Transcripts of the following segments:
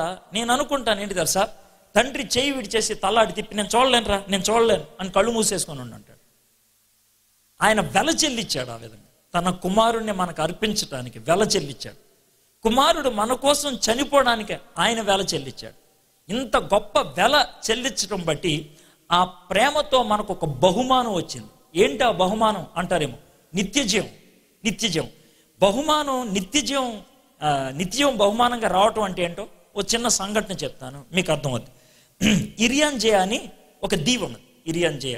నేను అనుకుంటాను ఏంటి తెలుసా? తండ్రి చేయి విడిచేసి తలాడి తిప్పి నేను చూడలేనురా నేను చూడలేను అని కళ్ళు మూసేసుకొని అంటాడు ఆయన వెల చెల్లిచ్చాడు ఆ విధంగా. తన కుమారుణ్ణి మనకు అర్పించడానికి వెల చెల్లిచ్చాడు. కుమారుడు మన కోసం చనిపోవడానికి ఆయన వెల చెల్లిచ్చాడు. ఇంత గొప్ప వెల చెల్లించడం బట్టి ఆ ప్రేమతో మనకు ఒక బహుమానం వచ్చింది. ఏంటి ఆ బహుమానం అంటారేమో? నిత్యజీవం. నిత్యజీవం. బహుమానం నిత్యజీవం నిత్యం బహుమానంగా రావటం అంటే ఏంటో? ఓ చిన్న సంఘటన చెప్తాను మీకు అర్థమవుతుంది ఇరియాన్ జయ అని ఒక దీవం ఉన్నది ఇరియాన్ జయ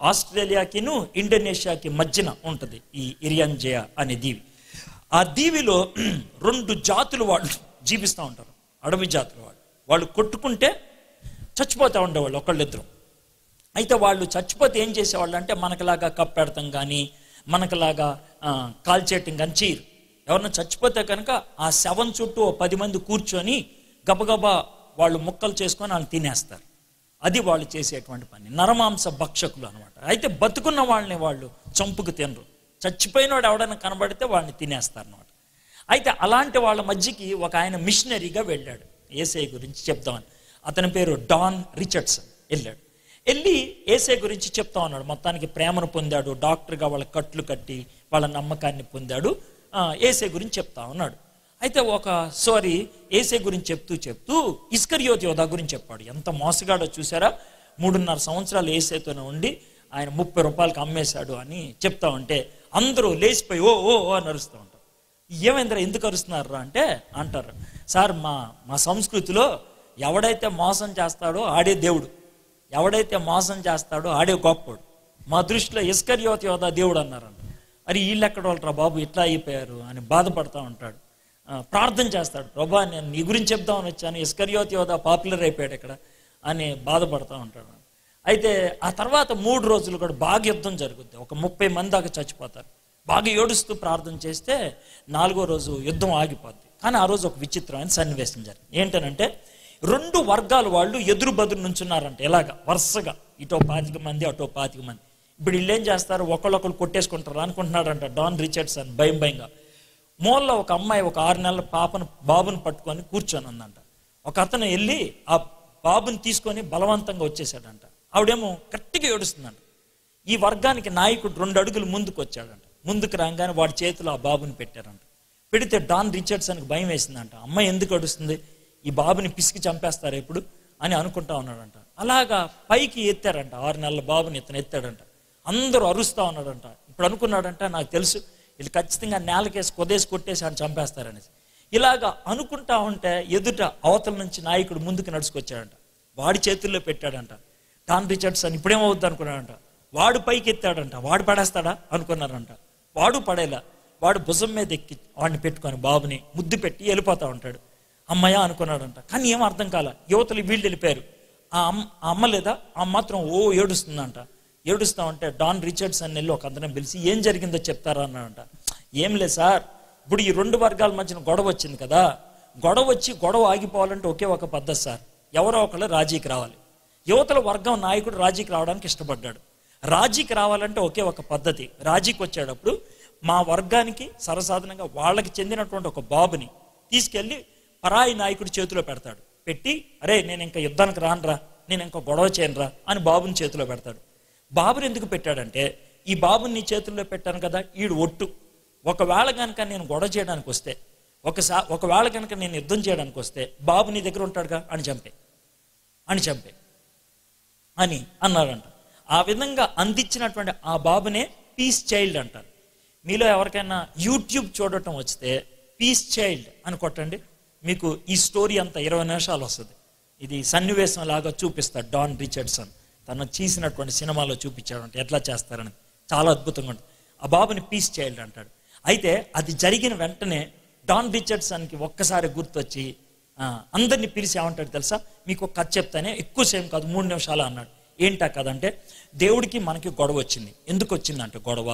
ఆస్ట్రేలియాకిను ఇండోనేషియాకి మధ్యన ఉంటుంది ఈ ఇరియాన్ జయ అనే దీవి. ఆ దీవిలో రెండు జాతులు వాళ్ళు జీవిస్తూ ఉంటారు అడవి జాతులు వాళ్ళు. వాళ్ళు కొట్టుకుంటే చచ్చిపోతూ ఉండేవాళ్ళు ఒకళ్ళిద్దరు. అయితే వాళ్ళు చచ్చిపోతే ఏం చేసేవాళ్ళు అంటే మనకులాగా కప్పెడతాం కానీ మనకులాగా కాల్చేయటం కానీ చేయరు. ఎవరన్నా చచ్చిపోతే కనుక ఆ శవం చుట్టూ ఓ పది మంది కూర్చొని గబగబా వాళ్ళు ముక్కలు చేసుకొని వాళ్ళు తినేస్తారు. అది వాళ్ళు చేసేటువంటి పని. నరమాంస భక్షకులు అనమాట అయితే బతుకున్న వాళ్ళని వాళ్ళు చంపుకు తినరు. చచ్చిపోయినోడు ఎవడైనా కనబడితే వాళ్ళని తినేస్తారు అనమాట అయితే అలాంటి వాళ్ళ మధ్యకి ఒక ఆయన మిషనరీగా వెళ్ళాడు. ఏసఐ గురించి చెప్తామని అతని పేరు డాన్ రిచర్డ్సన్. వెళ్ళాడు. వెళ్ళి ఏసఐ గురించి చెప్తా ఉన్నాడు మొత్తానికి ప్రేమను పొందాడు. డాక్టర్గా వాళ్ళ కట్లు కట్టి వాళ్ళ నమ్మకాన్ని పొందాడు. ఆ, ఏసఐ గురించి చెప్తా ఉన్నాడు. అయితే ఒక సారీ ఏసే గురించి చెప్తూ చెప్తూ ఇస్కరియోత్ యోధ గురించి చెప్పాడు. ఎంత మోసగాడో చూసారా? మూడున్నర సంవత్సరాలు ఏసేతోనే ఉండి ఆయన ముప్పై రూపాయలకి అమ్మేశాడు అని చెప్తా ఉంటే అందరూ లేచిపోయి ఓ ఓ ఓ అని అరుస్తూ ఉంటారు. ఏమైందిరా ఎందుకు అరుస్తున్నారు అంటే అంటారు. సార్ మా మా సంస్కృతిలో ఎవడైతే మోసం చేస్తాడో ఆడే దేవుడు. ఎవడైతే మోసం చేస్తాడో ఆడే గొప్పడు. మా దృష్టిలో ఇస్కరియోత్ యోధ దేవుడు అన్నారు అరే వీళ్ళు ఎక్కడ వాళ్ళరా బాబు? ఇట్లా అయిపోయారు అని బాధపడతా ఉంటాడు. ప్రార్థన చేస్తాడు. ప్రభా నేను నీ గురించి చెప్దామని వచ్చాను. ఇస్కరియోత్ యోధ పాపులర్ అయిపోయాడు ఇక్కడ అని బాధపడతా ఉంటాడు. అయితే ఆ తర్వాత మూడు రోజులు కూడా బాగా యుద్ధం జరుగుద్ది. ఒక ముప్పై మంది దాకా చచ్చిపోతారు. బాగా ఏడుస్తూ ప్రార్థన చేస్తే నాలుగో రోజు యుద్ధం ఆగిపోద్ది. కానీ ఆ రోజు ఒక విచిత్రమైన సన్నివేశం జరిగింది. ఏంటనంటే రెండు వర్గాల వాళ్ళు ఎదురు బదురు నుంచున్నారంట. ఎలాగా? వరుసగా. ఇటో పాతిక మంది అటో పాతిక మంది. ఇప్పుడు వీళ్ళు ఏం చేస్తారు? ఒకళ్ళొకరు కొట్టేసుకుంటారు అనుకుంటున్నాడంట డాన్ రిచర్డ్సన్ భయం భయంగా. మూలలో ఒక అమ్మాయి ఒక ఆరు నెలల పాపను బాబుని పట్టుకొని కూర్చొని ఉందంట ఒక అతను వెళ్ళి ఆ బాబుని తీసుకొని బలవంతంగా వచ్చేసాడంట. ఆవిడేమో గట్టిగా ఏడుస్తుందంట. ఈ వర్గానికి నాయకుడు రెండు అడుగులు ముందుకు వచ్చాడంట ముందుకు రాగానే వాడి చేతిలో ఆ బాబుని పెట్టారంట. పెడితే డాన్ రిచర్డ్సన్కి భయం వేసిందంట. అమ్మాయి ఎందుకు అడుస్తుంది ఈ బాబుని పిసికి చంపేస్తారు ఎప్పుడు అని అనుకుంటా ఉన్నాడంట. అలాగా పైకి ఎత్తారంట. ఆరు నెలల బాబుని ఇతను ఎత్తాడంట. అందరూ అరుస్తా ఉన్నాడంట. ఇప్పుడు అనుకున్నాడంట నాకు తెలుసు వీళ్ళు ఖచ్చితంగా నేలకేసి కొదేసి కొట్టేసి అని చంపేస్తారనేసి. ఇలాగా అనుకుంటా ఉంటే ఎదుట అవతల నుంచి నాయకుడు ముందుకు నడుచుకొచ్చాడంట. వాడి చేతుల్లో పెట్టాడంట. Don Richardson ఇప్పుడేమవుద్ది అనుకున్నాడంట. వాడు పైకి ఎత్తాడంట వాడు పడేస్తాడా అనుకున్నారంట. వాడు పడేలా. వాడు భుజం మీద ఎక్కి వాడిని పెట్టుకొని బాబుని ముద్దు పెట్టి వెళ్ళిపోతా ఉంటాడు. అమ్మయ్య అనుకున్నాడంట. కానీ ఏం అర్థం కాల? యువతలు వీళ్ళు వెళ్ళిపోయారు. ఆ అమ్మ ఆ అమ్మ లేదా? ఆ మాత్రం ఓ ఏడుస్తుందంట. ఏడుస్తా ఉంటే డాన్ రిచర్డ్స్ అని వెళ్ళి ఒక అతను పిలిచి ఏం జరిగిందో చెప్తారా? అన్నాడంట. ఏం లేదు సార్. ఇప్పుడు ఈ రెండు వర్గాల మధ్యన గొడవ వచ్చింది కదా. గొడవ వచ్చి గొడవ ఆగిపోవాలంటే ఒకే ఒక పద్ధతి సార్. ఎవరో ఒకళ్ళు రాజీకి రావాలి. యువతల వర్గం నాయకుడు రాజీకి రావడానికి ఇష్టపడ్డాడు. రాజీకి రావాలంటే ఒకే ఒక పద్ధతి. రాజీకి వచ్చేటప్పుడు మా వర్గానికి సరసాధనంగా వాళ్ళకి చెందినటువంటి ఒక బాబుని తీసుకెళ్ళి పరాయి నాయకుడి చేతిలో పెడతాడు. పెట్టి అరే నేను ఇంకా యుద్ధానికి రానురా. నేను ఇంకా గొడవ చేయనురా అని బాబుని చేతిలో పెడతాడు. బాబుని ఎందుకు పెట్టాడంటే ఈ బాబుని నీ చేతుల్లో పెట్టాను కదా ఈడు ఒట్టు. ఒకవేళ కనుక నేను గొడవ చేయడానికి వస్తే ఒకసా ఒకవేళ కనుక నేను యుద్ధం చేయడానికి వస్తే బాబు నీ దగ్గర ఉంటాడుగా? అని చంపే. అని చంపే. అని అన్నాడంట. ఆ విధంగా అందించినటువంటి ఆ బాబునే పీస్ చైల్డ్ అంటారు. మీలో ఎవరికైనా యూట్యూబ్ చూడటం వస్తే పీస్ చైల్డ్ అని కొట్టండి. మీకు ఈ స్టోరీ అంతా ఇరవై నిమిషాలు వస్తుంది. ఇది సన్నివేశం లాగా చూపిస్తాడు డాన్ రిచర్డ్సన్. తను చేసినటువంటి సినిమాలో చూపించాడంట ఎట్లా చేస్తారని. చాలా అద్భుతంగా ఉంటుంది. ఆ బాబుని పీస్ చేయాలి అంటాడు. అయితే అది జరిగిన వెంటనే డాన్ రిచర్డ్సన్కి ఒక్కసారి గుర్తొచ్చి అందరినీ పిలిచి ఏమంటాడు తెలుసా? మీకు ఒక కథ చెప్తానే ఎక్కువ సేమ్ కాదు మూడు నిమిషాలు అన్నాడు. ఏంటా కదంటే దేవుడికి మనకి గొడవ వచ్చింది. ఎందుకు వచ్చిందంటే గొడవ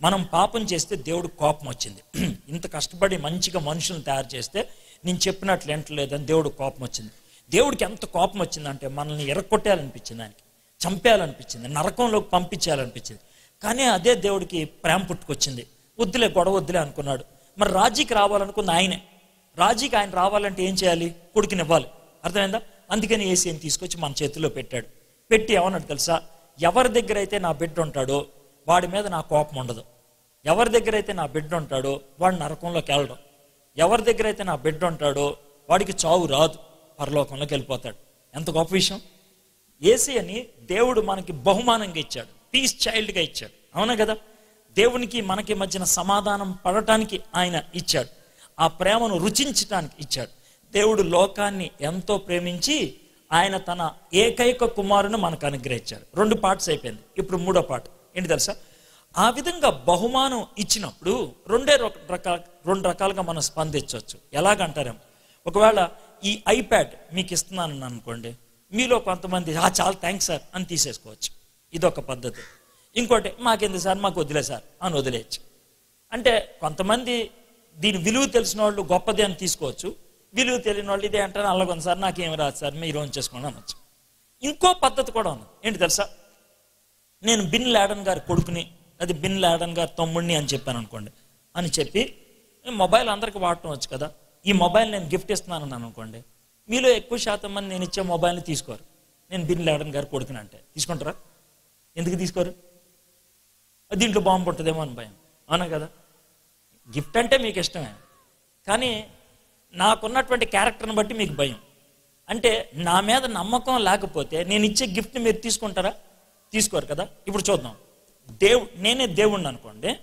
మనం పాపం చేస్తే దేవుడికి కోపం వచ్చింది. ఇంత కష్టపడి మంచిగా మనుషులను తయారు చేస్తే నేను చెప్పినట్లు ఎంటలేదని దేవుడు కోపం వచ్చింది. దేవుడికి ఎంత కోపం వచ్చిందంటే మనల్ని ఎరగొట్టాలనిపించింది దానికి చంపేయాలనిపించింది నరకంలోకి పంపించేయాలనిపించింది. కానీ అదే దేవుడికి ప్రేమ పుట్టుకొచ్చింది. వద్దులే గొడవ వద్దులే అనుకున్నాడు. మరి రాజీకి రావాలనుకుంది ఆయనే. రాజీకి ఆయన రావాలంటే ఏం చేయాలి? కొడుకునివ్వాలి. అర్థమైందా? అందుకని ఏసీని తీసుకొచ్చి మన చేతిలో పెట్టాడు. పెట్టి ఏమన్నాడు తెలుసా? ఎవరి దగ్గర అయితే నా బిడ్డ ఉంటాడో వాడి మీద నా కోపం ఉండదు. ఎవరి దగ్గర అయితే నా బిడ్డ ఉంటాడో వాడు నరకంలోకి వెళ్ళడం. ఎవరి దగ్గర అయితే నా బిడ్డ ఉంటాడో వాడికి చావు రాదు. పరలోకంలోకి వెళ్ళిపోతాడు. ఎంత గొప్ప విషయం. ఏసీని దేవుడు మనకి బహుమానంగా ఇచ్చాడు. పీస్ చైల్డ్గా ఇచ్చాడు. అవునా కదా? దేవునికి మనకి మధ్యన సమాధానం పడటానికి ఆయన ఇచ్చాడు. ఆ ప్రేమను రుచించటానికి ఇచ్చాడు. దేవుడు లోకాన్ని ఎంతో ప్రేమించి ఆయన తన ఏకైక కుమారుని మనకు అనుగ్రహించాడు. రెండు పార్ట్స్ అయిపోయింది. ఇప్పుడు మూడో పార్ట్. ఏంటి తెలుసా? ఆ విధంగా బహుమానం ఇచ్చినప్పుడు రెండే రొ- రకాల రెండు రకాలుగా మనం స్పందించవచ్చు. ఎలాగంటారేమో? ఒకవేళ ఈ ఐప్యాడ్ మీకు ఇస్తున్నాను అనుకోండి. మీలో కొంతమంది "ఆ, చాలా థ్యాంక్స్ సార్ అని తీసేసుకోవచ్చు. ఇదొక పద్ధతి. ఇంకోటి మాకెందుకు సార్? మాకు వదిలే సార్ అని వదిలేయచ్చు. అంటే కొంతమంది దీని విలువ తెలిసిన వాళ్ళు గొప్పది అని తీసుకోవచ్చు. విలువ తెలియని వాళ్ళు ఇదే అంటారు అల్లగొంది సార్ నాకేం రాదు సార్ మీరు ఓన్ చేసుకోండి అనొచ్చు ఇంకో పద్ధతి కూడా ఉంది. ఏంటి తెలుసా? నేను బిన్ లాడన్ గారి కొడుకుని అది బిన్ లాడన్ గారి తమ్ముడిని అని చెప్పాను అనుకోండి. అని చెప్పి మొబైల్ అందరికి వాడటం వచ్చు కదా ఈ మొబైల్ నేను గిఫ్ట్ ఇస్తున్నాను అనుకోండి. మీలో ఎక్కువ శాతం మంది నేను ఇచ్చే మొబైల్ని తీసుకోరు. నేను బిన్ లాడన్ గారు కొడుకుని అంటే. తీసుకుంటారా? ఎందుకు తీసుకోరు? దీంట్లో బాంబు ఉంటుందేమో అని భయం. అవునా కదా? గిఫ్ట్ అంటే మీకు ఇష్టమే. కానీ నాకున్నటువంటి క్యారెక్టర్ని బట్టి మీకు భయం. అంటే నా మీద నమ్మకం లేకపోతే నేను ఇచ్చే గిఫ్ట్ని మీరు తీసుకుంటారా? తీసుకోరు కదా? ఇప్పుడు చూద్దాం. దేవు నేనే దేవుణ్ణి అనుకోండి.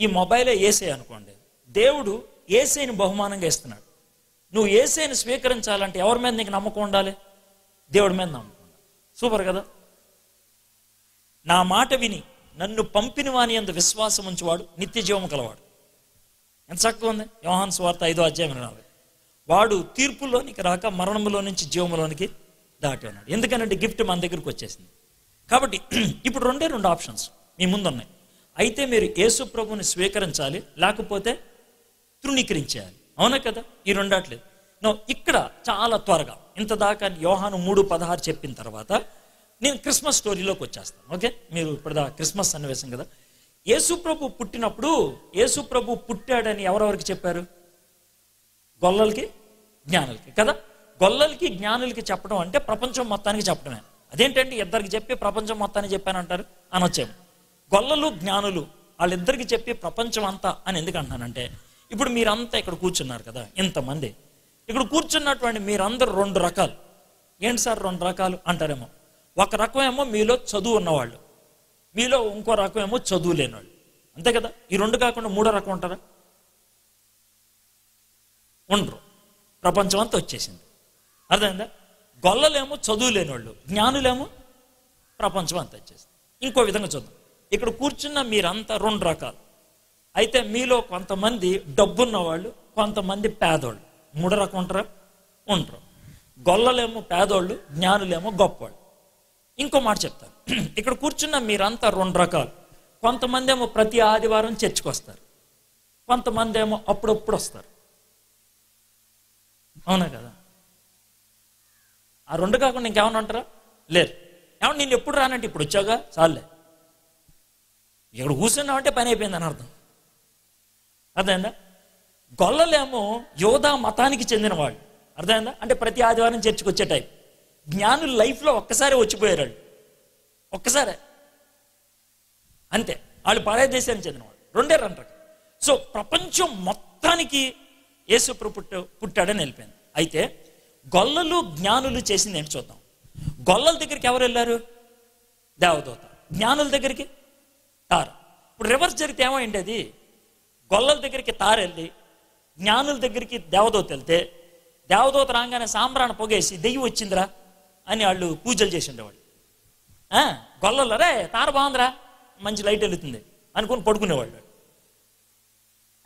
ఈ మొబైలే ఏసే అనుకోండి. దేవుడు ఏసేని బహుమానంగా ఇస్తున్నాడు. నువ్వు ఏసేని స్వీకరించాలంటే ఎవరి మీద నీకు నమ్మకం ఉండాలి? దేవుడి మీద నమ్మకం ఉండాలి. సూపర్ కదా? నా మాట విని నన్ను పంపిన వాని అంత విశ్వాసం ఉంచేవాడు నిత్య జీవము కలవాడు. ఎంత చక్కగా ఉంది? యోహాన్ స్వార్థ ఐదో అధ్యాయం నాలుగు. వాడు తీర్పులోనికి రాక మరణంలో నుంచి జీవములోనికి దాటి ఉన్నాడు. ఎందుకనంటే గిఫ్ట్ మన దగ్గరికి వచ్చేసింది. కాబట్టి ఇప్పుడు రెండే రెండు ఆప్షన్స్ మీ ముందున్నాయి. అయితే మీరు యేసు ప్రభుని స్వీకరించాలి లేకపోతే తృణీకరించేయాలి. అవునా కదా? ఈ రెండట్లేదు నో ఇక్కడ చాలా త్వరగా. ఇంత దాకా యోహాను మూడు పదహారు చెప్పిన తర్వాత నేను క్రిస్మస్ స్టోరీలోకి వచ్చేస్తాను ఓకే? మీరు ఇప్పుడు క్రిస్మస్ సన్నివేశం కదా? యేసుప్రభు పుట్టినప్పుడు యేసుప్రభు పుట్టాడని ఎవరెవరికి చెప్పారు? గొల్లలకి జ్ఞానులకి కదా? గొల్లలకి జ్ఞానులకి చెప్పడం అంటే ప్రపంచం మొత్తానికి చెప్పడమే. అదేంటంటే ఇద్దరికి చెప్పి ప్రపంచం మొత్తానికి చెప్పానంటారు? అనొచ్చేమో. గొల్లలు జ్ఞానులు వాళ్ళిద్దరికి చెప్పి ప్రపంచం అంతా అని ఎందుకు అంటున్నానంటే ఇప్పుడు మీరంతా ఇక్కడ కూర్చున్నారు కదా ఇంతమంది. ఇక్కడ కూర్చున్నటువంటి మీరందరూ రెండు రకాలు. ఏంటి సార్ రెండు రకాలు అంటారేమో? ఒక రకం ఏమో మీలో చదువు ఉన్నవాళ్ళు. మీలో ఇంకో రకం ఏమో చదువు లేనివాళ్ళు. అంతే కదా? ఈ రెండు కాకుండా మూడో రకం ఉంటారా? ఉండరు. ప్రపంచం అంతా వచ్చేసింది. అర్థమైందా? గొల్లలేమో చదువు లేనివాళ్ళు. జ్ఞానులేమో ప్రపంచం అంతా వచ్చేసింది. ఇంకో విధంగా చూద్దాం. ఇక్కడ కూర్చున్న మీరంతా రెండు రకాలు. అయితే మీలో కొంతమంది డబ్బున్న వాళ్ళు కొంతమంది పేదోళ్ళు. మూడు రకం ఉంటారు? ఉంటారు గొల్లలేమో పేదోళ్ళు జ్ఞానులేమో గొప్పవాళ్ళు ఇంకో మాట చెప్తాను. ఇక్కడ కూర్చున్న మీరంతా రెండు రకాలు. కొంతమంది ఏమో ప్రతి ఆదివారం చర్చికి వస్తారు కొంతమంది ఏమో అప్పుడప్పుడు వస్తారు. అవునా కదా? ఆ రెండు కాకుండా ఇంకేమన్నా ఉంటారా? లేరు ఏమన్నా నేను ఎప్పుడు రానంటే ఇప్పుడు వచ్చాగా చాలే ఇక్కడ కూర్చున్నామంటే పని అయిపోయిందని అర్థం. అర్థమైందా? గొల్లలేమో యోధా మతానికి చెందిన వాళ్ళు అర్థమైందా? అంటే ప్రతి ఆదివారం చర్చికి వచ్చే టైం. జ్ఞానులు లైఫ్లో ఒక్కసారి వచ్చిపోయారు వాళ్ళు. ఒక్కసారే. అంతే. వాళ్ళు పాడే దేశానికి రెండే రెండు సో ప్రపంచం మొత్తానికి యేసుప్రభు పుట్ట పుట్టాడని వెళ్ళిపోయింది. అయితే గొల్లలు జ్ఞానులు చేసింది ఏంటి చూద్దాం. గొల్లల దగ్గరికి ఎవరు వెళ్ళారు? దేవదూత. జ్ఞానుల దగ్గరికి? తార. ఇప్పుడు రివర్స్ జరిగితే ఏమైంది అది గొల్లల దగ్గరికి తారెళ్ళి జ్ఞానుల దగ్గరికి దేవదూత వెళ్తే దేవదూత రాగానే సాంబ్రాణ పొగేసి దెయ్యం వచ్చిందిరా అని వాళ్ళు పూజలు చేసిండేవాళ్ళు ఆ, గొల్లలు రే తార బాగుందిరా మంచి లైట్ వెళుతుంది అనుకుని పడుకునేవాళ్ళు.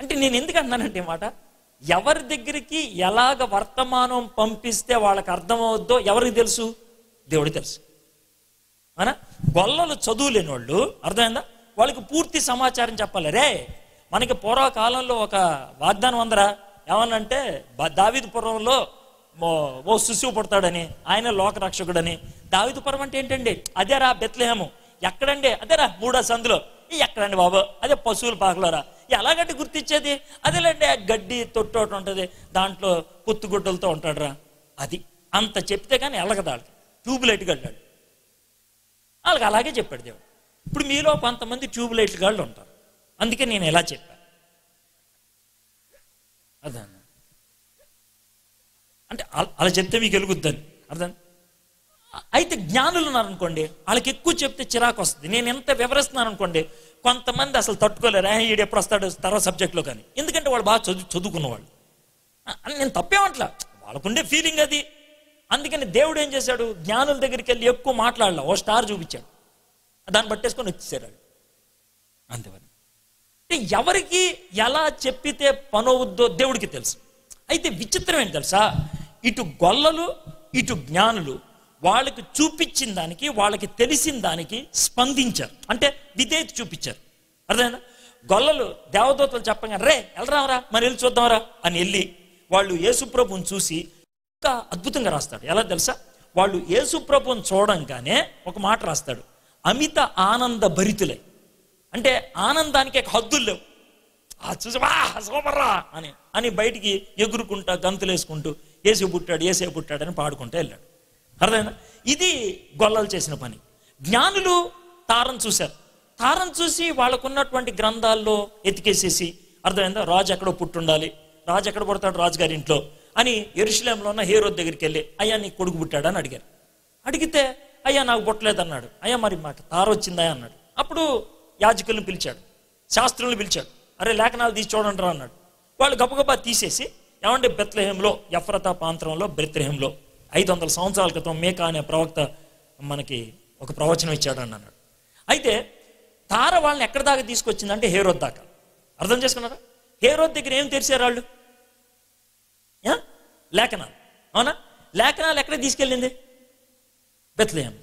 అంటే నేను ఎందుకు అన్నానంటే మాట ఎవరి దగ్గరికి ఎలాగ వర్తమానం పంపిస్తే వాళ్ళకి అర్థమవుద్దో ఎవరికి తెలుసు? దేవుడికి తెలుసు. అవునా? గొల్లలు చదువులేని వాళ్ళు అర్థమైందా? వాళ్ళకి పూర్తి సమాచారం చెప్పాలి. రే మనకి పూర్వకాలంలో ఒక వాగ్దానం అందరా ఏమనంటే దావిదపురంలో ఓ శిశువు పుడతాడని ఆయన లోకరక్షకుడని. దావిదపురం అంటే ఏంటండి? అదేరా బెత్లహేము. ఎక్కడండి? అదేరా మూడో సందులో. ఎక్కడండి బాబు? అదే పశువుల పాకలోరా. ఎలాగంటే గుర్తించేది అదేలేండి గడ్డి తొట్టు ఒకటి ఉంటుంది. దాంట్లో పుత్తుగుడ్డలతో ఉంటాడురా. అది అంత చెప్తే కానీ ఎలగదాడు ట్యూబ్లైట్ ట్యూబ్ లైట్ వాళ్ళకి అలాగే చెప్పాడు దేవుడు. ఇప్పుడు మీలో కొంతమంది ట్యూబ్ లైట్ గాళ్ళు ఉంటారు. అందుకే నేను ఎలా చెప్పాను? అర్థం? అంటే అలా చెప్తే మీకు వెలుగుద్దని అర్థం? అయితే జ్ఞానులు ఉన్నారనుకోండి వాళ్ళకి ఎక్కువ చెప్తే చిరాకు వస్తుంది. నేను ఎంత వివరిస్తున్నాను అనుకోండి కొంతమంది అసలు తట్టుకోలేరు. "ఏ, ఈడు ఎప్పుడు వస్తాడు? తర్వాత సబ్జెక్ట్లో కానీ. ఎందుకంటే వాళ్ళు బాగా చదువు చదువుకున్నవాళ్ళు. అని నేను తప్పేమంటలా వాళ్ళకుండే ఫీలింగ్ అది. అందుకని దేవుడు ఏం చేశాడు? జ్ఞానుల దగ్గరికి వెళ్ళి ఎక్కువ మాట్లాడలా. ఓ స్టార్ చూపించాడు. దాన్ని పట్టేసుకొని వచ్చేసాడు వాళ్ళు. ఎవరికి ఎలా చెప్పితే పనవుద్దో దేవుడికి తెలుసు. అయితే విచిత్రం ఏంటి తెలుసా? ఇటు గొల్లలు ఇటు జ్ఞానులు వాళ్ళకి చూపించిన దానికి వాళ్ళకి తెలిసిన దానికి స్పందించారు. అంటే విధేయత చూపించారు. అర్థమైందా? గొల్లలు దేవదూతలు చెప్పగా రే వెళ్ళరావరా మరి వెళ్ళి చూద్దాంరా అని వెళ్ళి వాళ్ళు యేసుప్రభుని చూసి ఇంకా అద్భుతంగా రాస్తాడు. ఎలా తెలుసా? వాళ్ళు యేసుప్రభుని చూడంగానే ఒక మాట రాస్తాడు. అమిత ఆనంద భరితులై అంటే ఆనందానికి హద్దులు లేవు. ఆ చూసి వా అని అని బయటికి ఎగురుకుంటా గంతులేసుకుంటూ ఏసే పుట్టాడు ఏసే పుట్టాడు అని పాడుకుంటూ వెళ్ళాడు. అర్థమైనా ఇది గొల్లలు చేసిన పని. జ్ఞానులు తారం చూశారు. తారం చూసి వాళ్ళకున్నటువంటి గ్రంథాల్లో ఎతికేసేసి అర్థమైందా? రాజు ఎక్కడో పుట్టుండాలి. రాజు ఎక్కడ పుడతాడు రాజుగారి ఇంట్లో అని ఎరుశలంలో ఉన్న హీరో దగ్గరికి వెళ్ళి అయ్యా నీ కొడుకు పుట్టాడు? అని అడిగారు. అడిగితే అయ్యా నాకు పుట్టలేదు అన్నాడు అయ్యా మరి మాకు తార వచ్చిందా అన్నాడు. అప్పుడు యాజకులను పిలిచాడు శాస్త్రులను పిలిచాడు. అరే లేఖనాలు తీసి చూడండి రా అన్నాడు. వాళ్ళు గబగబా తీసేసి ఏమంటే బెత్లహేంలో ఎఫ్రతా ప్రాంతంలో బెత్లహేంలో ఐదు వందల సంవత్సరాల క్రితం మేకా అనే ప్రవక్త మనకి ఒక ప్రవచనం ఇచ్చాడు అని అన్నాడు. అయితే తార వాళ్ళని ఎక్కడి దాకా తీసుకొచ్చిందంటే హేరోద్ దాకా. అర్థం చేసుకున్నారా? హేరోద్ దగ్గర ఏం తెరిచారు వాళ్ళు? లేఖనాలు. అవునా? లేఖనాలు ఎక్కడ తీసుకెళ్ళింది? బెత్లహేం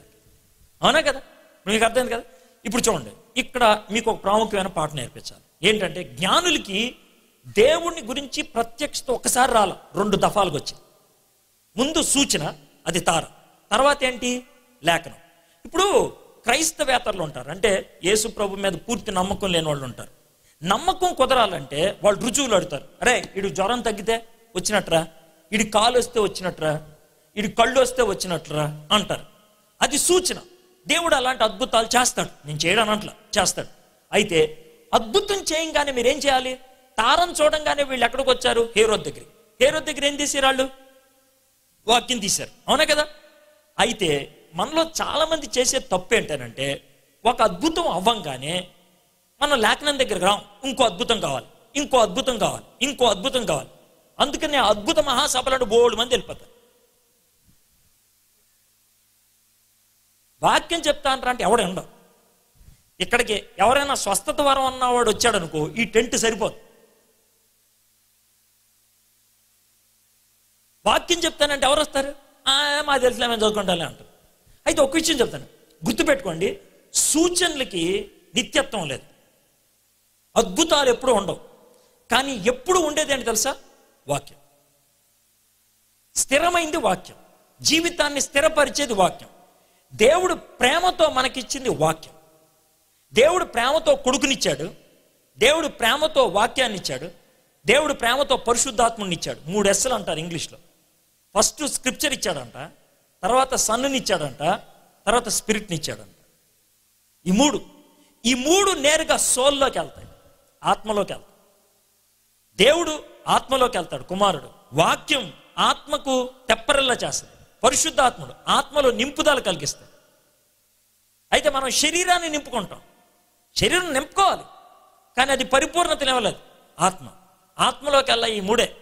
అవునా కదా? మీకు అర్థమైంది కదా? ఇప్పుడు చూడండి. ఇక్కడ మీకు ఒక ప్రాముఖ్యమైన పాట నేర్పించాలి. ఏంటంటే జ్ఞానులకి దేవుణ్ణి గురించి ప్రత్యక్షత ఒకసారి రాల. రెండు దఫాలకు వచ్చింది. ముందు సూచన అది తార. తర్వాత ఏంటి? లేఖనం. ఇప్పుడు క్రైస్తవేతరులు ఉంటారు. అంటే యేసు ప్రభు మీద పూర్తి నమ్మకం లేని వాళ్ళు ఉంటారు. నమ్మకం కుదరాలంటే వాళ్ళు రుజువులు అడుగుతారు. అరే ఇడు జ్వరం తగ్గితే వచ్చినట్రా? ఇడి కాలు వస్తే వచ్చినట్రా? ఇడి కళ్ళు వస్తే వచ్చినట్రా? అంటారు. అది సూచన. దేవుడు అలాంటి అద్భుతాలు చేస్తాడు. నేను చేయడం అట్లా చేస్తాడు. అయితే అద్భుతం చేయంగానే మీరేం చేయాలి? తారం చూడంగానే వీళ్ళు ఎక్కడికి వచ్చారు? హేరోద్ దగ్గరికి. హేరోద్ దగ్గర ఏం చేసారు వాళ్ళు? వాక్యం తీశారు. అవునా కదా? అయితే మనలో చాలామంది చేసే తప్పు ఏంటనంటే ఒక అద్భుతం అవ్వంగానే మనం లేఖనం దగ్గరికి రాం. ఇంకో అద్భుతం కావాలి. ఇంకో అద్భుతం కావాలి. ఇంకో అద్భుతం కావాలి. అందుకని అద్భుత మహాసభలను బోల్డ్ మంది వెళ్ళిపోతారు. వాక్యం చెప్తా అంటే ఎవడే ఉండవు ఇక్కడికి ఎవరైనా స్వస్థత వరం అన్నవాడు వచ్చాడు అనుకో ఈ టెంట్ సరిపోదు. వాక్యం చెప్తానంటే ఎవరు వస్తారు? మా తెలిసిన మేము చదువుకుంటాలే అంటారు. అయితే ఒక విషయం చెప్తాను. గుర్తుపెట్టుకోండి సూచనలకి నిత్యత్వం లేదు. అద్భుతాలు ఎప్పుడూ ఉండవు. కానీ ఎప్పుడు ఉండేది ఏంటి తెలుసా? వాక్యం. స్థిరమైంది వాక్యం. జీవితాన్ని స్థిరపరిచేది వాక్యం. దేవుడు ప్రేమతో మనకిచ్చింది వాక్యం. దేవుడు ప్రేమతో కొడుకునిచ్చాడు. దేవుడు ప్రేమతో వాక్యాన్ని ఇచ్చాడు దేవుడు ప్రేమతో పరిశుద్ధాత్ముని ఇచ్చాడు మూడు ఎస్సలు అంటారు ఇంగ్లీష్లో. ఫస్ట్ స్క్రిప్చర్ ఇచ్చాడంట. తర్వాత సన్నుని ఇచ్చాడంట తర్వాత స్పిరిట్ని ఇచ్చాడంట ఈ మూడు. ఈ మూడు నేరుగా సోల్లోకి వెళ్తాయి. ఆత్మలోకి వెళ్తాయి. దేవుడు ఆత్మలోకి వెళ్తాడు కుమారుడు. వాక్యం ఆత్మకు తెప్పరిల్లా చేస్తుంది. పరిశుద్ధాత్ముడు ఆత్మలో నింపుదల కలిగిస్తాడు. అయితే మనం శరీరాన్ని నింపుకుంటాం. శరీరం నింపుకోవాలి. కానీ అది పరిపూర్ణత ఇవ్వలేదు ఆత్మ. ఆత్మలోకి ఈ మూడే.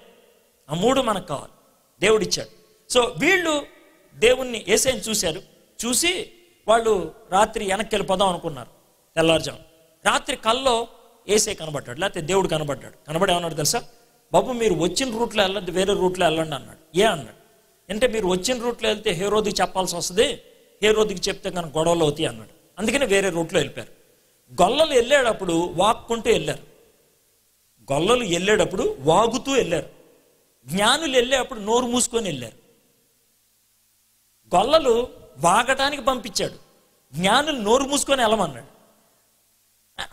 ఆ మూడు మనకు కావాలి. దేవుడిచ్చాడు. సో వీళ్ళు దేవుణ్ణి ఏసైని చూశారు. చూసి వాళ్ళు రాత్రి వెనక్కి వెళ్ళిపోదాం అనుకున్నారు. తెల్లారుజాము రాత్రి కల్లో ఏసై కనబడ్డాడు. లేకపోతే దేవుడు కనబడ్డాడు. కనబడి ఏమన్నాడు తెలుసా? బాబు మీరు వచ్చిన రూట్లో వెళ్ళండి వేరే రూట్లో వెళ్ళండి అన్నాడు. ఏ అన్నాడు. అంటే మీరు వచ్చిన రూట్లో వెళ్తే హేరోదికి చెప్పాల్సి వస్తుంది హేరోదికి చెప్తే కనుక గొడవలు అవుతాయి అన్నాడు. అందుకని వేరే రూట్లో వెళ్ళిపోయారు. గొల్లలు వెళ్ళేటప్పుడు వాక్కుంటూ వెళ్ళారు. గొల్లలు వెళ్ళేటప్పుడు వాగుతూ వెళ్ళారు. జ్ఞానులు వెళ్ళేటప్పుడు నోరు మూసుకొని వెళ్ళారు. గొల్లలు వాగటానికి పంపించాడు. జ్ఞానులు నోరు మూసుకొని వెళ్ళమన్నాడు.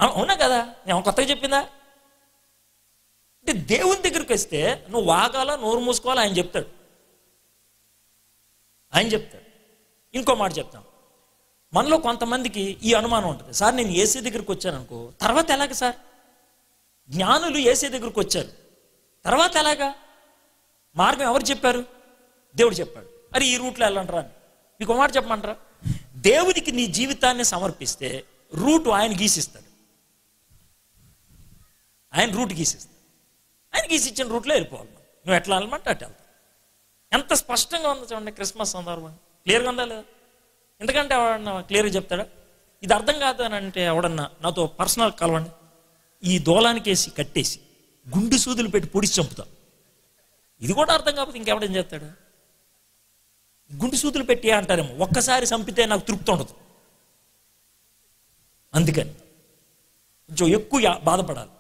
అవునా కదా? నేను కొత్తగా చెప్పిందా? అంటే దేవుని దగ్గరికి వస్తే నువ్వు వాగాలా నోరు మూసుకోవాలా? ఆయన చెప్తాడు. ఆయన చెప్తాడు. ఇంకో మాట చెప్తాం. మనలో కొంతమందికి ఈ అనుమానం ఉంటుంది. సార్ నేను ఏసీ దగ్గరికి వచ్చాను అనుకో తర్వాత ఎలాగ సార్? జ్ఞానులు ఏసీ దగ్గరికి వచ్చారు. తర్వాత ఎలాగా? మార్గం ఎవరు చెప్పారు? దేవుడు చెప్పాడు. అరే ఈ రూట్లో వెళ్ళంటారా అని. మీకు మాట చెప్పమంటారా? దేవుడికి నీ జీవితాన్ని సమర్పిస్తే రూట్ ఆయన గీసిస్తాడు. ఆయన రూట్ గీసిస్తాడు. ఆయన గీసిచ్చిన రూట్లో వెళ్ళిపోవాలి. నువ్వు ఎట్లా వెళ్ళమంటే అటు వెళ్తావు. ఎంత స్పష్టంగా ఉంది చూడండి క్రిస్మస్ సందర్భం. క్లియర్గా ఉందా లేదా? ఎందుకంటే ఎవడన్నా క్లియర్గా చెప్తాడా? ఇది అర్థం కాదు అని అంటే ఎవడన్నా నాతో పర్సనల్ కలవండి. ఈ దూలానికి వేసి కట్టేసి గుండు సూదులు పెట్టి పొడిచి చంపుతా. ఇది కూడా అర్థం కాకపోతే ఇంకెవడేం చేస్తాడు? గుండు సూదులు పెట్టి అంటారేమో ఒక్కసారి చంపితే నాకు తృప్తి ఉండదు. అందుకని కొంచెం ఎక్కువ బాధపడాలి.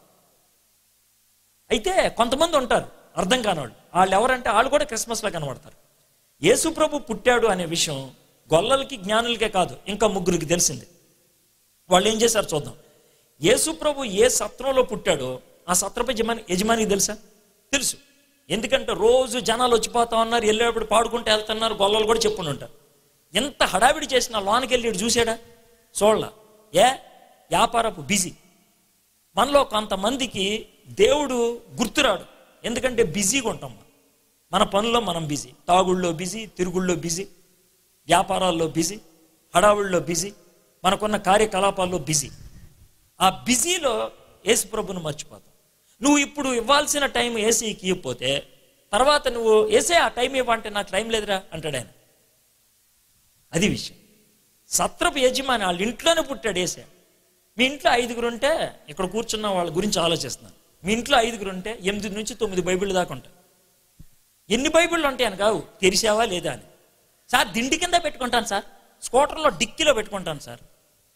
అయితే కొంతమంది ఉంటారు అర్థం కానివాళ్ళు వాళ్ళు ఎవరంటే వాళ్ళు కూడా క్రిస్మస్లో కనబడతారు. యేసు ప్రభు పుట్టాడు అనే విషయం గొల్లలకి జ్ఞానులకే కాదు ఇంకా ముగ్గురికి తెలిసింది. వాళ్ళు ఏం చేశారు చూద్దాం. యేసు ప్రభు ఏ సత్రంలో పుట్టాడో ఆ సత్రపు యజమాని యజమానికి తెలుసా? తెలుసు. ఎందుకంటే రోజు జనాలు వచ్చిపోతా ఉన్నారు వెళ్ళేటప్పుడు పాడుకుంటూ వెళ్తున్నారు గొల్లలు కూడా చెప్పుకుని ఉంటారు. ఎంత హడావిడి చేసినా లోనికి వెళ్ళి ఈడు చూసాడా చూడలా. ఏ? వ్యాపారపు బిజీ. మనలో కొంతమందికి దేవుడు గుర్తురాడు. ఎందుకంటే బిజీగా ఉంటాం మన. పనుల్లో మనం బిజీ. తాగుళ్ళో బిజీ తిరుగుళ్ళో బిజీ వ్యాపారాల్లో బిజీ హడావుల్లో బిజీ మనకున్న కార్యకలాపాల్లో బిజీ. ఆ బిజీలో యేసు ప్రభుని మర్చిపోతాం. నువ్వు ఇప్పుడు ఇవ్వాల్సిన టైం ఏసీకి ఇవ్వకపోతే తర్వాత నువ్వు ఏసే ఆ టైం ఇవ్వంటే నాకు టైం లేదురా అంటాడు ఆయన. అది విషయం. సత్రపు యజమాని వాళ్ళ ఇంట్లోనే పుట్టాడు ఏసే మీ ఇంట్లో ఐదుగురు ఉంటే ఇక్కడ కూర్చున్న వాళ్ళ గురించి ఆలోచిస్తున్నాను. మీ ఇంట్లో ఐదుగురు ఉంటే ఎనిమిది నుంచి తొమ్మిది బైబిళ్ళు దాకా ఉంటాయి. ఎన్ని బైబిళ్ళు ఉంటాయని కావు తెరిసావా లేదా అని. సార్ దిండి కింద పెట్టుకుంటాను సార్. స్కూటర్లో డిక్కీలో పెట్టుకుంటాను సార్.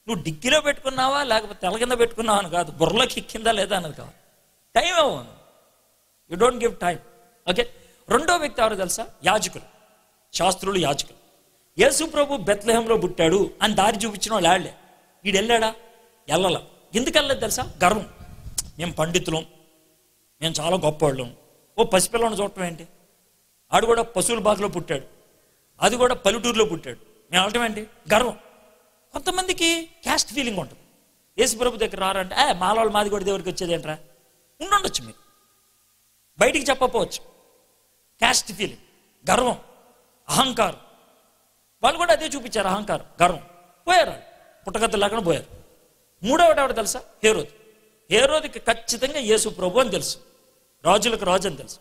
నువ్వు డిక్కీలో పెట్టుకున్నావా లేకపోతే తెల కింద పెట్టుకున్నావా అని కాదు బుర్రలోకి ఎక్కిందా లేదా అన్నది కావాలి. టైం ఇవ్వను. You don't give time okay రెండో వ్యక్తి ఎవరు తెలుసా? యాజకులు. శాస్త్రులు యాజకులు. యేసు ప్రభు బెత్లహంలో పుట్టాడు అని దారి చూపించిన వాళ్ళు ఆళ్ళే వీడు వెళ్ళాడా వెళ్ళలా ఎందుకు వెళ్ళలేదు తెలుసా? గర్వం. మేము పండితులం. మేము చాలా గొప్పవాళ్ళం. ఓ పసిపిల్లని చూడటం ఏంటి? ఆడు కూడా పశువుల బాధలో పుట్టాడు. అది కూడా పల్లెటూరులో పుట్టాడు. మేము వెళ్ళటం ఏంటి? గర్వం. కొంతమందికి క్యాస్ట్ ఫీలింగ్ ఉంటుంది. యేసు ప్రభు దగ్గర రారంటే ఏ మాలవాళ్ళు మాది కూడా దేవుడికి వచ్చేది ఏంట్రా? ఉండుండొచ్చు మీరు. బయటికి చెప్పకపోవచ్చు. క్యాస్ట్ ఫీలింగ్ గర్వం. అహంకారం. వాళ్ళు కూడా అదే చూపించారు అహంకారం గర్వం. పోయారు వాళ్ళు. లాగానే లేకుండా పోయారు. మూడవటి ఎవడ తెలుసా? హేరోది. హేరోదికి ఖచ్చితంగా యేసు ప్రభు అని తెలుసు. రాజులకు రాజు అని తెలుసు.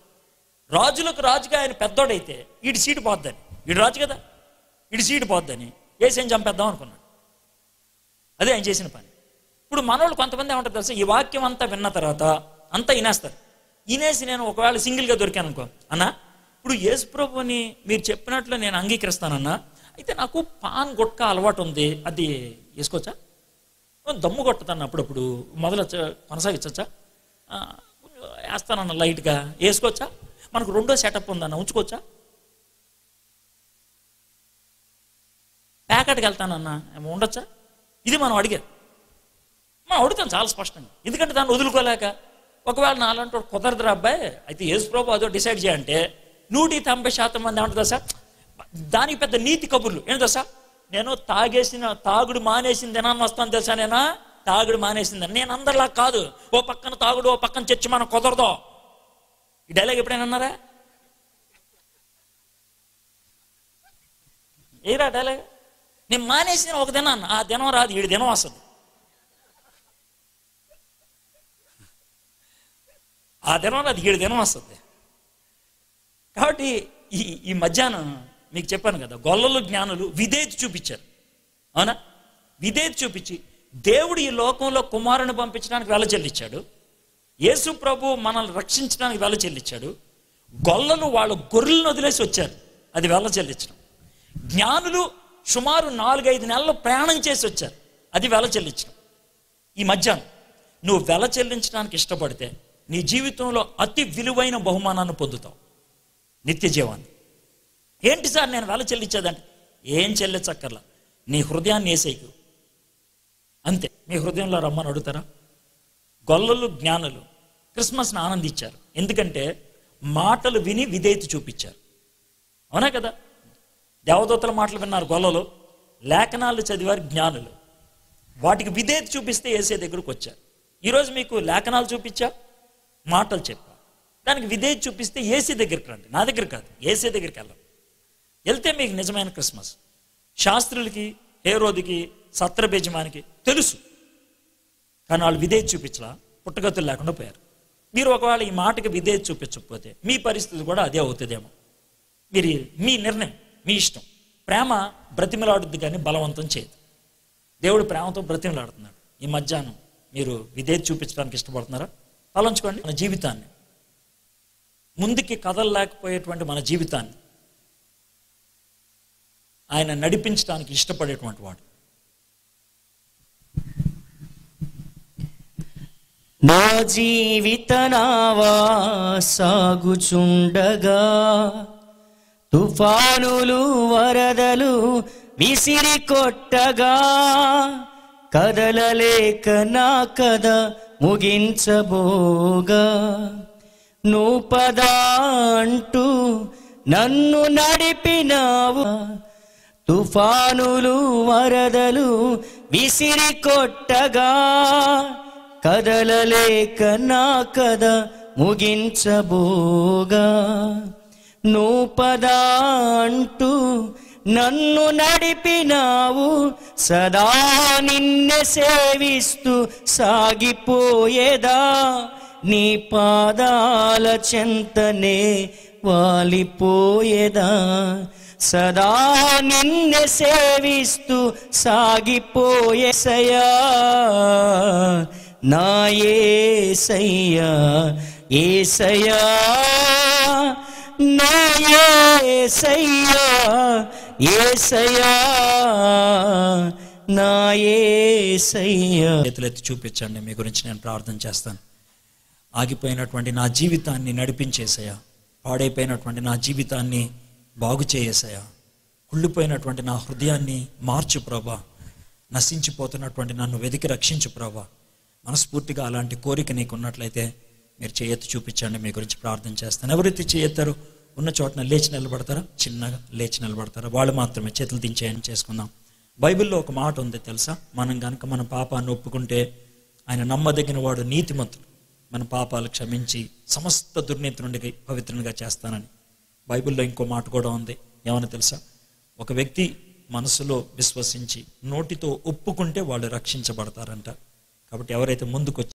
రాజులకు రాజుగా ఆయన పెద్దోడైతే వీడి సీటు పోద్దని. వీడు రాజు కదా? వీడి సీటు పోద్దని. ఏసేం చంపేద్దాం అనుకున్నాడు. అదే ఆయన చేసిన పని. ఇప్పుడు మనోళ్ళు కొంతమంది ఏమంటారు తెలుసు? ఈ వాక్యం అంతా విన్న తర్వాత అంతా వినేస్తారు. వినేసి నేను ఒకవేళ సింగిల్గా దొరికాను అనుకో అన్నా ఇప్పుడు యేసుప్రభుని మీరు చెప్పినట్లు నేను అంగీకరిస్తానన్నా అయితే నాకు పాన్ గుట్క అలవాటు ఉంది. అది వేసుకోవచ్చా? దమ్ము కొట్టుతాను అప్పుడప్పుడు. మొదలు కొనసాగించచ్చా? వేస్తానన్న లైట్గా వేసుకోవచ్చా? మనకు రెండో సెటప్ ఉందన్న ఉంచుకోవచ్చా? ప్యాకెట్కి వెళ్తానన్నా ఏమో ఉండొచ్చా? ఇది మనం అడిగాం. మనం అడుగుతాం చాలా స్పష్టంగా. ఎందుకంటే దాన్ని వదులుకోలేక ఒకవేళ నాలంటే కుదరదురా అబ్బాయి అయితే యేసు ప్రభు అదో డిసైడ్ చేయంటే నూటి తొంభై శాతం మంది ఏమంటుందా సార్ దానికి పెద్ద నీతి కబుర్లు. ఏంటో సార్ నేను తాగేసిన తాగుడు మానేసిన దినాన్ని వస్తాను తెలుసా నేనా? తాగుడు మానేసిందని. నేను అందరిలా కాదు. ఓ పక్కన తాగుడు ఓ పక్కన చర్చి మనం కుదరదు. ఈ డైలాగ్ ఎప్పుడైనా అన్నారా? ఏరా డైలాగ్ నేను మానేసిన ఒక దినాన్ని ఆ దినం రాదు ఏడు దినం వస్తుంది ఆ దినం అది ఏడు దినం వస్తుంది కాబట్టి ఈ ఈ మధ్యాహ్నం మీకు చెప్పాను కదా గొల్లలు జ్ఞానులు విధేయత చూపించారు. అవునా? విధేయత చూపించి దేవుడు ఈ లోకంలో కుమారుని పంపించడానికి వెల చెల్లించాడు. యేసు ప్రభు మనల్ని రక్షించడానికి వెల చెల్లించాడు. గొల్లలు వాళ్ళ గొర్రెలను వదిలేసి వచ్చారు. అది వెల చెల్లించడం. జ్ఞానులు సుమారు నాలుగైదు నెలలు ప్రయాణం చేసి వచ్చారు. అది వెల చెల్లించడం. ఈ మధ్యాహ్నం నువ్వు వెల చెల్లించడానికి ఇష్టపడితే నీ జీవితంలో అతి విలువైన బహుమానాన్ని పొందుతావు. నిత్య జీవాన్ని. ఏంటి సార్ నేను వెల చెల్లించేదంటే? ఏం చెల్లించక్కర్లా. నీ హృదయాన్ని ఏసైకు. అంతే. మీ హృదయంలో రమ్మని అడుగుతారా? గొల్లలు జ్ఞానులు క్రిస్మస్ని ఆనందించారు. ఎందుకంటే మాటలు విని విధేయత చూపించారు. అవునా కదా? దేవదూతల మాటలు విన్నారు గొల్లలు. లేఖనాలు చదివారు జ్ఞానులు. వాటికి విధేయత చూపిస్తే ఏసే దగ్గరకు వచ్చారు. ఈరోజు మీకు లేఖనాలు చూపించా? మాటలు చెప్పా. దానికి విధేయత చూపిస్తే ఏసీ దగ్గరికి రండి. నా దగ్గర కాదు. ఏసీ దగ్గరికి వెళ్ళాం వెళ్తే మీకు నిజమైన క్రిస్మస్. శాస్త్రులకి హేరోదికి సత్రబేజమానికి తెలుసు. కానీ వాళ్ళు విధేయ చూపించలా పుట్టగతులు లేకుండా పోయారు. మీరు ఒకవేళ ఈ మాటకి విధేయ చూపించకపోతే మీ పరిస్థితి కూడా అదే అవుతుందేమో. మీరు మీ నిర్ణయం మీ ఇష్టం. ప్రేమ బ్రతిమలాడుద్ది కానీ బలవంతం చేయదు. దేవుడు ప్రేమతో బ్రతిమలాడుతున్నాడు. ఈ మధ్యాహ్నం మీరు విధేయత చూపించడానికి ఇష్టపడుతున్నారా? ఆలోచించుకోండి మన జీవితాన్ని. ముందుకి కదలలేకపోయేటువంటి మన జీవితాన్ని. ఆయన నడిపించడానికి ఇష్టపడేటువంటి వాడు. నా జీవిత నావా సాగుచుండగా తుఫానులు వరదలు విసిరి కొట్టగా కదలలేక నా కథ ముగించబోగా. నువ్వు పదా అంటూ నన్ను నడిపినావు తుఫానులు వరదలు విసిరి కొట్టగా కదలలేక నా కథ ముగించబోగా. నువ్వు పదా అంటూ నన్ను నడిపినావు సదా నిన్నే సేవిస్తూ సాగిపోయేదా? నీ పాదాల చెంతనే వాలిపోయేదా? సదా నిన్నే సేవిస్తూ సాగిపోయేసయా నా ఏసయ్యా ఏసయ్యా నా ఏసయ్యా ఏసయ్యా నా ఏసయ్యా. చేతులెత్తి చూపించండి మీ గురించి నేను ప్రార్థన చేస్తాను. ఆగిపోయినటువంటి నా జీవితాన్ని నడిపించేసయ్యా. పాడైపోయినటువంటి నా జీవితాన్ని బాగు చేయేసయ్యా. కుళ్ళిపోయినటువంటి నా హృదయాన్ని మార్చు ప్రభా. నశించిపోతున్నటువంటి నన్ను వెతికి రక్షించు ప్రభా. మనస్ఫూర్తిగా అలాంటి కోరిక నీకు ఉన్నట్లయితే మీరు చేయెత్తి చూపించండి మీ గురించి ప్రార్థన చేస్తాను. ఎవరైతే చేయెత్తారో ఉన్న చోటన లేచి నిలబడతారా? చిన్నగా లేచి నిలబడతారా? వాళ్ళు మాత్రమే చేతులు దించేయని చేసుకుందాం. బైబిల్లో ఒక మాట ఉంది తెలుసా? మనం కనుక మన పాపాన్ని ఒప్పుకుంటే ఆయన నమ్మదగిన వాడు నీతిమంతుడు. మన పాపాలు క్షమించి సమస్త దుర్నీతి నుండి పవిత్రంగా చేస్తానని. బైబిల్లో ఇంకో మాట కూడా ఉంది. ఏమని తెలుసా? ఒక వ్యక్తి మనసులో విశ్వసించి నోటితో ఒప్పుకుంటే వాళ్ళు రక్షించబడతారంట. కాబట్టి ఎవరైతే ముందుకు